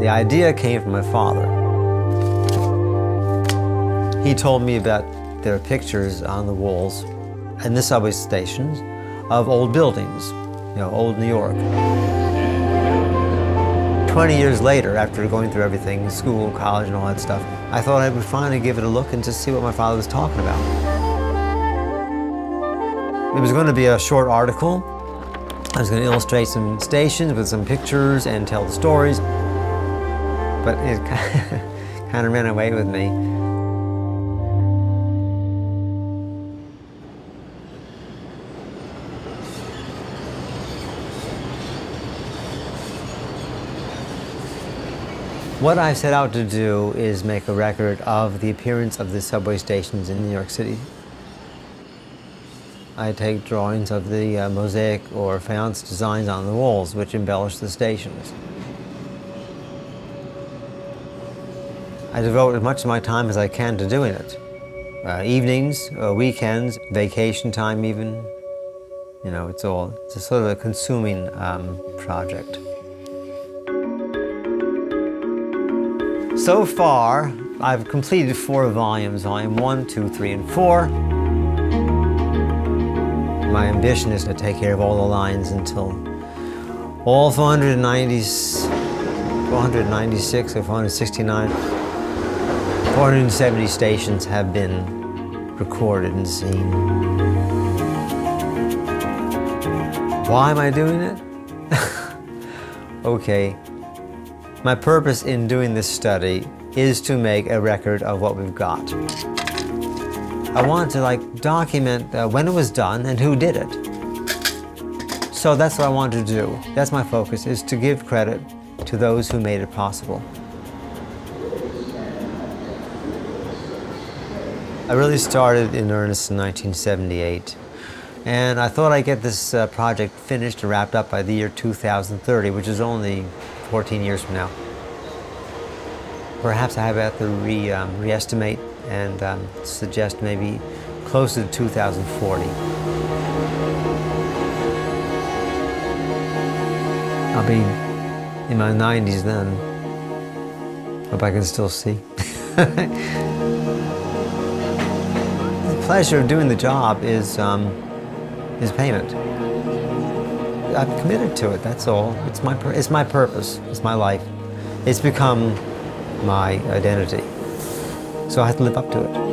The idea came from my father. He told me about there are pictures on the walls in the subway stations of old buildings, you know, old New York. 20 years later, after going through everything, school, college, and all that stuff, I thought I would finally give it a look and just see what my father was talking about. It was going to be a short article. I was going to illustrate some stations with some pictures and tell the stories, but it kind of ran away with me. What I set out to do is make a record of the appearance of the subway stations in New York City. I take drawings of the uh, mosaic or faience designs on the walls which embellish the stations. I devote as much of my time as I can to doing it. Uh, evenings, uh, weekends, vacation time even. You know, it's all, it's a sort of a consuming um, project. So far, I've completed four volumes, volume one, two, three, and four. My ambition is to take care of all the lines until all 490, 496 or 469, 470 stations have been recorded and seen. Why am I doing it? okay. My purpose in doing this study is to make a record of what we've got. I want to like document uh, when it was done and who did it. So that's what I want to do. That's my focus, is to give credit to those who made it possible. I really started in earnest in 1978. And I thought I'd get this uh, project finished and wrapped up by the year 2030, which is only 14 years from now. Perhaps I have to re, um, re-estimate and um, suggest maybe closer to 2040. I'll be in my 90s then. Hope I can still see. pleasure of doing the job is, um, is payment. I've committed to it, that's all. It's my, it's my purpose, it's my life. It's become my identity. So I have to live up to it.